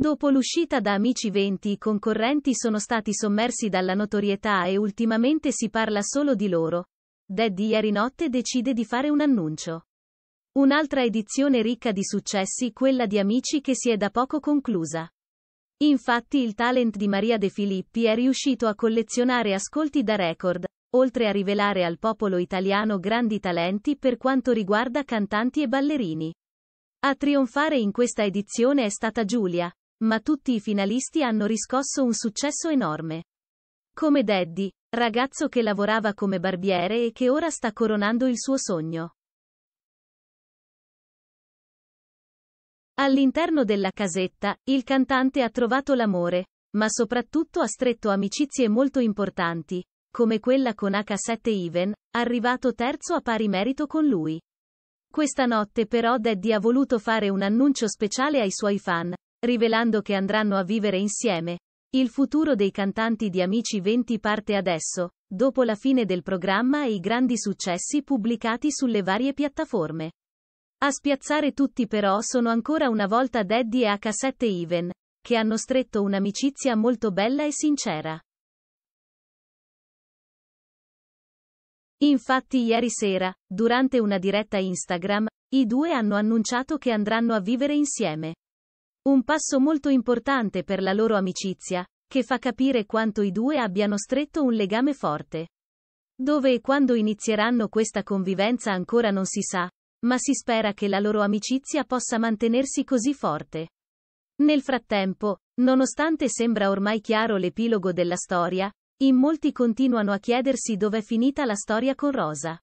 Dopo l'uscita da Amici 20 i concorrenti sono stati sommersi dalla notorietà e ultimamente si parla solo di loro. Daddy ieri notte decide di fare un annuncio. Un'altra edizione ricca di successi, quella di Amici che si è da poco conclusa. Infatti il talent di Maria De Filippi è riuscito a collezionare ascolti da record, oltre a rivelare al popolo italiano grandi talenti per quanto riguarda cantanti e ballerini. A trionfare in questa edizione è stata Giulia, ma tutti i finalisti hanno riscosso un successo enorme. Come Daddy, ragazzo che lavorava come barbiere e che ora sta coronando il suo sogno. All'interno della casetta, il cantante ha trovato l'amore, ma soprattutto ha stretto amicizie molto importanti, come quella con H7 Even, arrivato terzo a pari merito con lui. Questa notte però Daddy ha voluto fare un annuncio speciale ai suoi fan, rivelando che andranno a vivere insieme. Il futuro dei cantanti di Amici 20 parte adesso, dopo la fine del programma e i grandi successi pubblicati sulle varie piattaforme. A spiazzare tutti però sono ancora una volta Daddy e H7 Even, che hanno stretto un'amicizia molto bella e sincera. Infatti ieri sera, durante una diretta Instagram, i due hanno annunciato che andranno a vivere insieme. Un passo molto importante per la loro amicizia, che fa capire quanto i due abbiano stretto un legame forte. Dove e quando inizieranno questa convivenza ancora non si sa, ma si spera che la loro amicizia possa mantenersi così forte. Nel frattempo, nonostante sembra ormai chiaro l'epilogo della storia, in molti continuano a chiedersi dov'è finita la storia con Rosa.